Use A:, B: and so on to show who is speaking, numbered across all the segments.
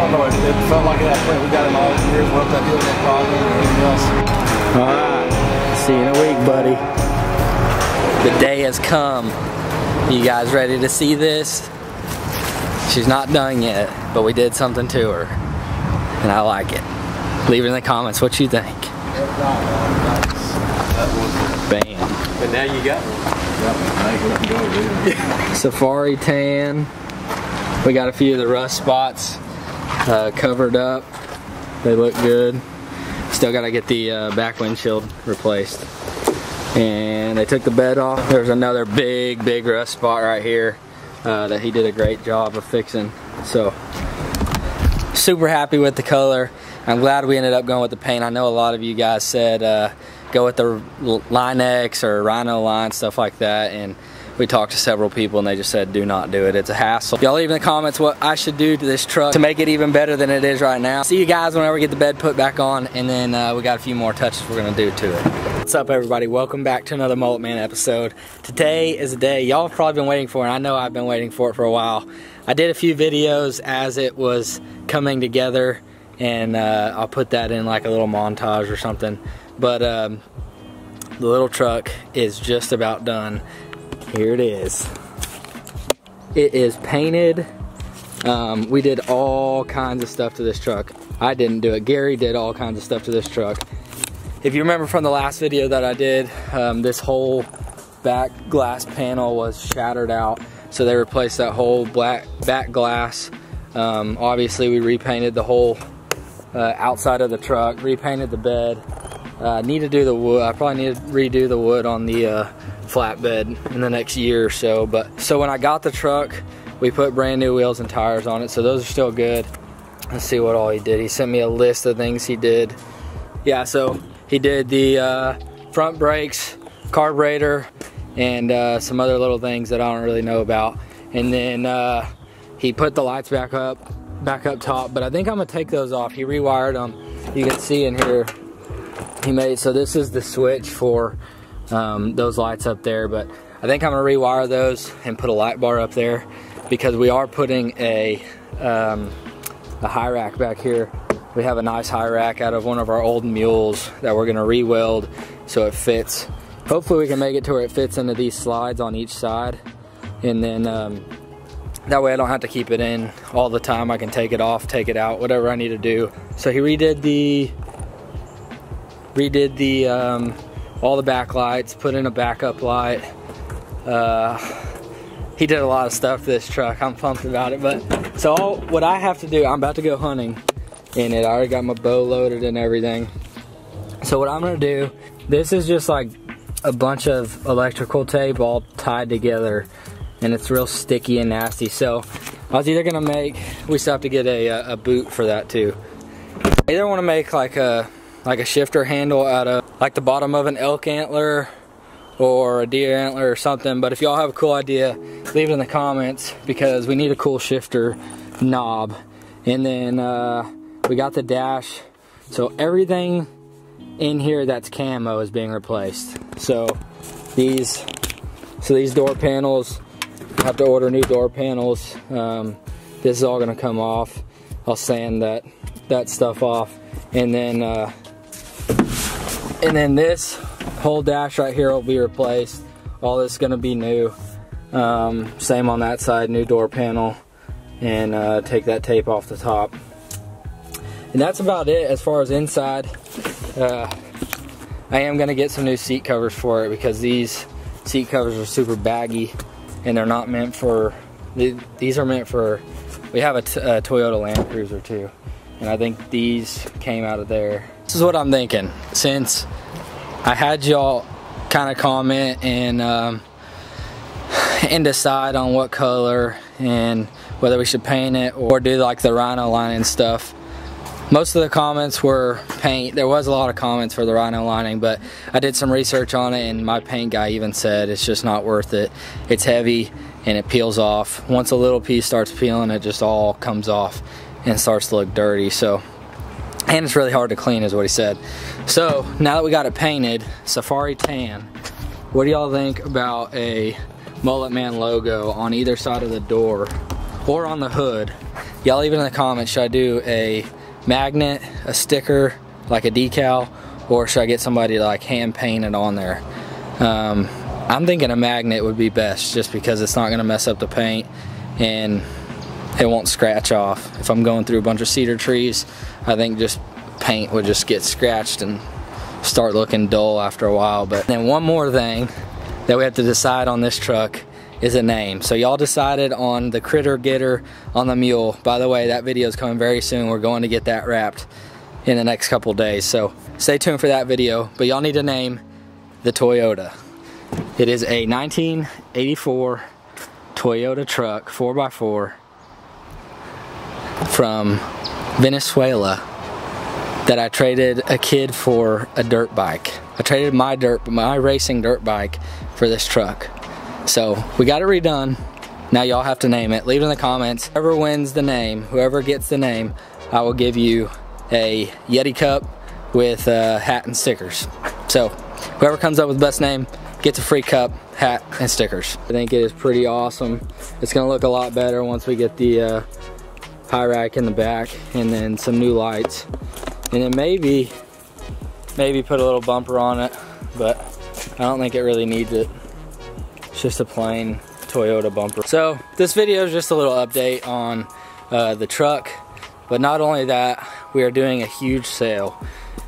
A: it felt like at that point we got him all years, went up that hill, no problem, anything else.
B: All right. See you in a week, buddy. The day has come. You guys ready to see this? She's not done yet, but we did something to her. And I like it. Leave it in the comments what you think. Bam.
C: But now you got one.
B: Safari tan. We got a few of the rust spots uh, covered up. They look good. Still got to get the uh, back windshield replaced. And they took the bed off. There's another big, big rust spot right here uh, that he did a great job of fixing. So, super happy with the color. I'm glad we ended up going with the paint. I know a lot of you guys said uh, go with the Line-X or Rhino line, stuff like that. And we talked to several people and they just said do not do it. It's a hassle. Y'all leave in the comments what I should do to this truck to make it even better than it is right now. See you guys whenever we get the bed put back on and then uh, we got a few more touches we're gonna do to it. What's up everybody? Welcome back to another Mullet Man episode. Today is a day y'all have probably been waiting for and I know I've been waiting for it for a while. I did a few videos as it was coming together and uh, I'll put that in like a little montage or something. But um, the little truck is just about done. Here it is. It is painted. Um, we did all kinds of stuff to this truck. I didn't do it. Gary did all kinds of stuff to this truck. If you remember from the last video that I did, um, this whole back glass panel was shattered out. So they replaced that whole black back glass. Um, obviously we repainted the whole uh, outside of the truck, repainted the bed. Uh, need to do the wood. I probably need to redo the wood on the uh, flatbed in the next year or so. But so when I got the truck, we put brand new wheels and tires on it. So those are still good. Let's see what all he did. He sent me a list of things he did. Yeah, so he did the uh, front brakes, carburetor, and uh, some other little things that I don't really know about. And then uh, he put the lights back up, back up top. But I think I'm gonna take those off. He rewired them. You can see in here, he made, so this is the switch for um, those lights up there. But I think I'm gonna rewire those and put a light bar up there because we are putting a, um, a high rack back here. We have a nice high rack out of one of our old mules that we're gonna re-weld so it fits. Hopefully we can make it to where it fits into these slides on each side. And then um, that way I don't have to keep it in all the time. I can take it off, take it out, whatever I need to do. So he redid the, redid the, um, all the backlights, put in a backup light. Uh, he did a lot of stuff to this truck. I'm pumped about it. But so all, what I have to do, I'm about to go hunting in it. I already got my bow loaded and everything. So what I'm gonna do, this is just like a bunch of electrical tape all tied together and it's real sticky and nasty. So I was either gonna make, we still have to get a, a boot for that too. I either wanna make like a, like a shifter handle out of like the bottom of an elk antler or a deer antler or something. But if y'all have a cool idea, leave it in the comments because we need a cool shifter knob. And then uh, we got the dash. So everything in here that's camo is being replaced. So these, so these door panels, have to order new door panels. Um, this is all gonna come off. I'll sand that that stuff off, and then uh, and then this whole dash right here will be replaced. All this is gonna be new. Um, same on that side, new door panel, and uh, take that tape off the top. And that's about it as far as inside. Uh, I am gonna get some new seat covers for it because these seat covers are super baggy and they're not meant for, these are meant for, we have a, a Toyota Land Cruiser too. And I think these came out of there. This is what I'm thinking. Since I had y'all kind of comment and um, and decide on what color and whether we should paint it or do like the rhino lining stuff. Most of the comments were paint. There was a lot of comments for the rhino lining, but I did some research on it and my paint guy even said it's just not worth it. It's heavy and it peels off. Once a little piece starts peeling, it just all comes off and starts to look dirty. So, and it's really hard to clean is what he said. So now that we got it painted, Safari Tan, what do y'all think about a Mullet Man logo on either side of the door or on the hood? Y'all leave it in the comments. Should I do a magnet, a sticker, like a decal, or should I get somebody to like hand paint it on there? Um, I'm thinking a magnet would be best just because it's not gonna mess up the paint and it won't scratch off. If I'm going through a bunch of cedar trees, I think just paint would just get scratched and start looking dull after a while. But then one more thing that we have to decide on this truck is a name. So y'all decided on the critter glitter on the mule. By the way, that video is coming very soon. We're going to get that wrapped in the next couple days. So stay tuned for that video. But y'all need to name the Toyota. It is a 1984 Toyota truck, 4x4, from Venezuela that I traded a kid for a dirt bike. I traded my dirt, my racing dirt bike for this truck. So we got it redone. Now y'all have to name it. Leave it in the comments. Whoever wins the name, whoever gets the name, I will give you a Yeti cup with a hat and stickers. So whoever comes up with the best name gets a free cup, hat, and stickers. I think it is pretty awesome. It's gonna look a lot better once we get the uh, high rack in the back and then some new lights. And then maybe, maybe put a little bumper on it, but I don't think it really needs it. It's just a plain Toyota bumper. So this video is just a little update on uh, the truck, but not only that, we are doing a huge sale.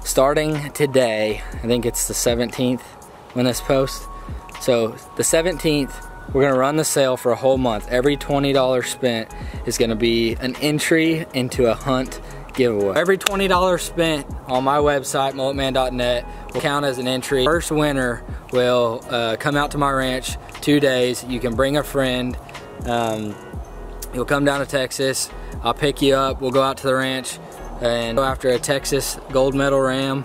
B: Starting today, I think it's the 17th when this post. So the 17th, we're gonna run the sale for a whole month. Every $20 spent is gonna be an entry into a hunt giveaway. Every $20 spent on my website, mulletman.net, will count as an entry. First winner will uh, come out to my ranch two days. You can bring a friend. Um, you'll come down to Texas. I'll pick you up. We'll go out to the ranch and go after a Texas gold medal ram.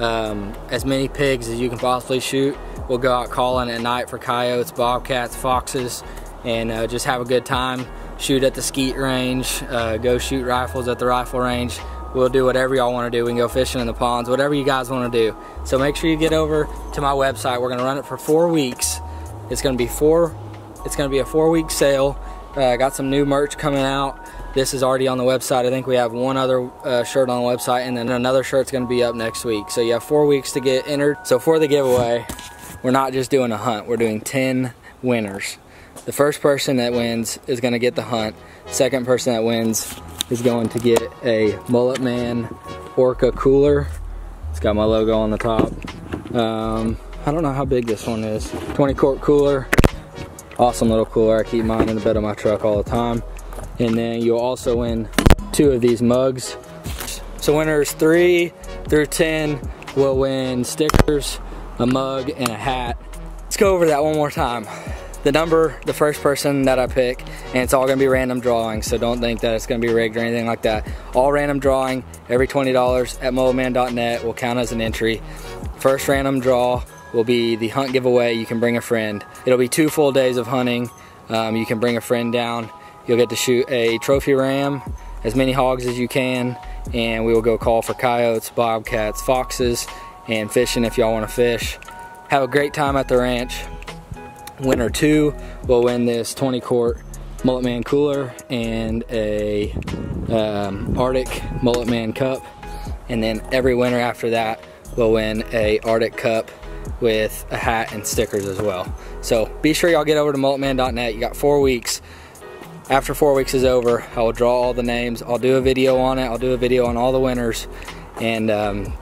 B: Um, as many pigs as you can possibly shoot. We'll go out calling at night for coyotes, bobcats, foxes, and uh, just have a good time shoot at the skeet range, uh, go shoot rifles at the rifle range. We'll do whatever y'all want to do. We can go fishing in the ponds, whatever you guys want to do. So make sure you get over to my website. We're going to run it for four weeks. It's going to be four. It's going to be a four-week sale. Uh, I got some new merch coming out. This is already on the website. I think we have one other uh, shirt on the website, and then another shirt's going to be up next week. So you have four weeks to get entered. So for the giveaway, we're not just doing a hunt. We're doing 10 winners. The first person that wins is going to get the hunt. Second person that wins is going to get a Mullet Man Orca cooler. It's got my logo on the top. Um, I don't know how big this one is. 20 quart cooler. Awesome little cooler. I keep mine in the bed of my truck all the time. And then you'll also win two of these mugs. So winners three through 10 will win stickers, a mug, and a hat. Let's go over that one more time the number, the first person that I pick, and it's all gonna be random drawing, so don't think that it's gonna be rigged or anything like that. All random drawing, every $20 at mulletman.net will count as an entry. First random draw will be the hunt giveaway. You can bring a friend. It'll be two full days of hunting. Um, you can bring a friend down. You'll get to shoot a trophy ram, as many hogs as you can, and we will go call for coyotes, bobcats, foxes, and fishing if y'all wanna fish. Have a great time at the ranch winner two will win this 20 quart Mullet Man cooler and a um, Arctic Mullet Man cup. And then every winner after that will win a Arctic cup with a hat and stickers as well. So be sure y'all get over to mulletman.net. You got four weeks. After four weeks is over, I will draw all the names. I'll do a video on it. I'll do a video on all the winners. And um,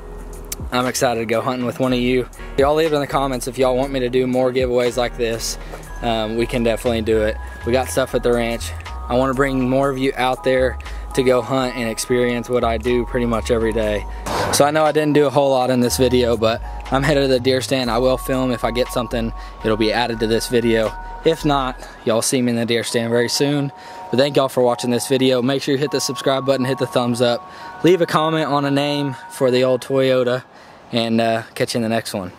B: I'm excited to go hunting with one of you. Y'all leave it in the comments if y'all want me to do more giveaways like this. Um, we can definitely do it. We got stuff at the ranch. I want to bring more of you out there to go hunt and experience what I do pretty much every day. So I know I didn't do a whole lot in this video, but I'm headed to the deer stand. I will film if I get something. It'll be added to this video. If not, y'all see me in the deer stand very soon. But thank y'all for watching this video. Make sure you hit the subscribe button, hit the thumbs up. Leave a comment on a name for the old Toyota and uh, catch you in the next one.